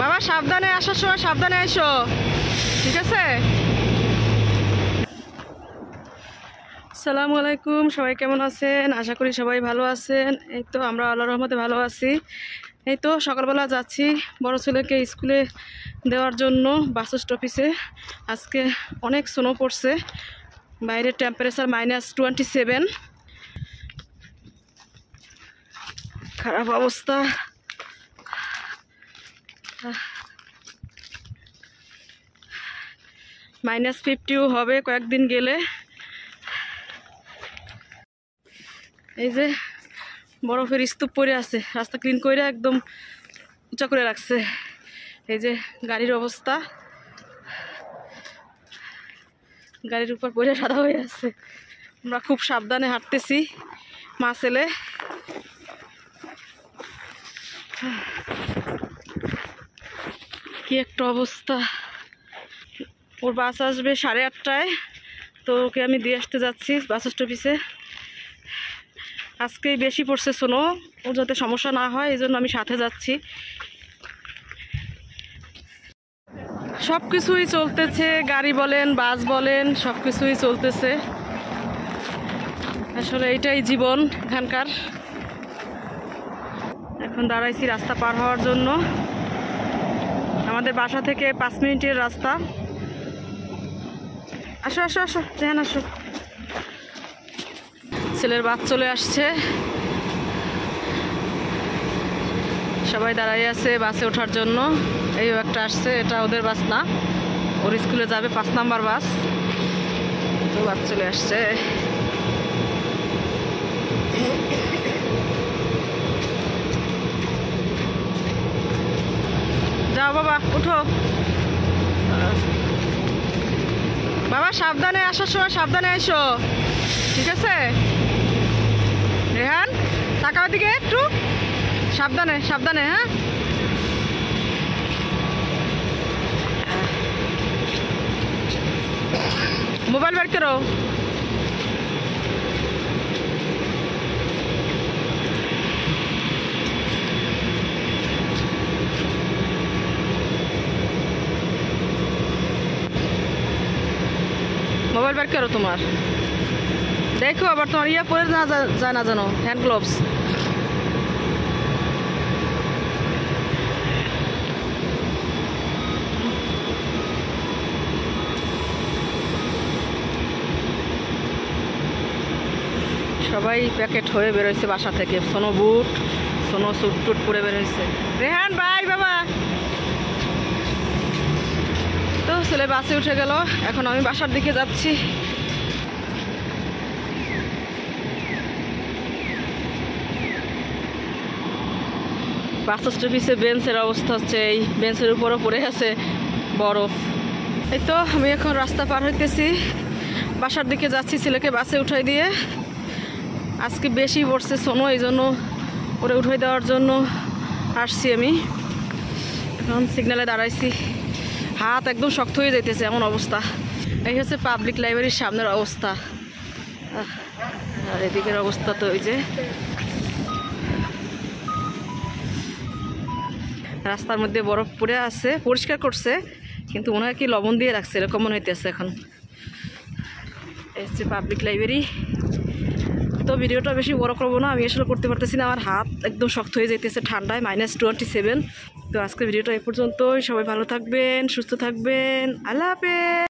বাবা, সাবধানে আসার সময় সাবধানে এসো। ঠিক আছে? সালামু আলাইকুম, সবাই কেমন আছেন? আশা করি সবাই ভালো আছেন। এই তো আমরা আল্লাহ রহমতে ভালো আছি। এই তো সকালবেলা যাচ্ছি বড় ছেলেকে স্কুলে দেওয়ার জন্য বাস স্টপিসে আজকে অনেক স্নো পড়ছে। বাইরের টেম্পারেচার মাইনাস টোয়েন্টি সেভেন খারাপ অবস্থা। মাইনাস ফিফটিও হবে কয়েকদিন গেলে। এই যে বরফের স্তূপ পরে আছে, রাস্তা ক্লিন করে একদম উঁচা করে রাখছে। এই যে গাড়ির অবস্থা। গাড়ির উপর পরে সাদা হয়ে আছে। আমরা খুব সাবধানে হাঁটতেছি, মা ছেলে। কি একটা অবস্থা। ওর বাস আসবে সাড়ে আটটায়। তো ওকে আমি দিয়ে আসতে যাচ্ছি বাস স্টপিসে আজকেই বেশি পড়ছে, শোনো। ওর যাতে সমস্যা না হয় এই জন্য আমি সাথে যাচ্ছি। সব কিছুই চলতেছে, গাড়ি বলেন, বাস বলেন সব কিছুই চলতেছে। আসলে এইটাই জীবন এখানকার। এখন দাঁড়াইছি রাস্তা পার হওয়ার জন্য। আমাদের বাসা থেকে পাঁচ মিনিটের রাস্তা। আসো আসো আসো রেহান আসো। ছেলের বাস চলে আসছে। সবাই দাঁড়াই আছে বাসে ওঠার জন্য। এই একটা আসছে, এটা ওদের বাস না। ওর স্কুলে যাবে পাঁচ নাম্বার বাস। তো বাস চলে আসছে যাও বাবা উঠো। বাবা, সাবধানে আসার সময় সাবধানে এসো। ঠিক আছে? রেহান, তাকাও দিকে একটু। সাবধানে সাবধানে হ্যাঁ? মোবাইল বের করো। মোবাইল বের করো তোমার? দেখো আবার তোমার ইয়া পরে না যায় না জানো হ্যান্ড গ্লোভস সবাই প্যাকেট হয়ে বেরোইছে বাসা থেকে, সোনো বুট, সোনো স্যুট টুট পরে বেরোইছে। রেহান বাই বাবা। ছেলে বাসে উঠে গেল। এখন আমি বাসার দিকে যাচ্ছি। বাস স্টপিসে বেঞ্চের অবস্থা হচ্ছে এই। বেঞ্চের উপরও পড়ে আছে বরফ। এই তো, আমি এখন রাস্তা পার হইতেছি। বাসার দিকে যাচ্ছি ছেলেকে বাসে উঠাই দিয়ে। আজকে বেশি পড়ছে সোনো, এই জন্য ওরে উঠাই দেওয়ার জন্য আসছি আমি। এখন সিগনালে দাঁড়াইছি। হাত একদম শক্ত হয়ে যাইতেছে এমন অবস্থা। এই হচ্ছে পাবলিক লাইব্রেরির সামনের অবস্থা। আর এদিকের অবস্থা তো ওই যে। রাস্তার মধ্যে বরফ পড়ে আছে, পরিষ্কার করছে, কিন্তু হয় কি লবণ দিয়ে রাখছে, এরকম মনে হইতেছে এখন। হচ্ছে পাবলিক লাইব্রেরি তো ভিডিওটা বেশি বড় করব না, আমি আসলে করতে পারতেছি না। আমার হাত একদম শক্ত হয়ে যেতেছে ঠান্ডায় মাইনাস টোয়েন্টি সেভেন তো আজকে ভিডিওটা এ পর্যন্তই। সবাই ভালো থাকবেন, সুস্থ থাকবেন। আল্লাহ হাফেজ।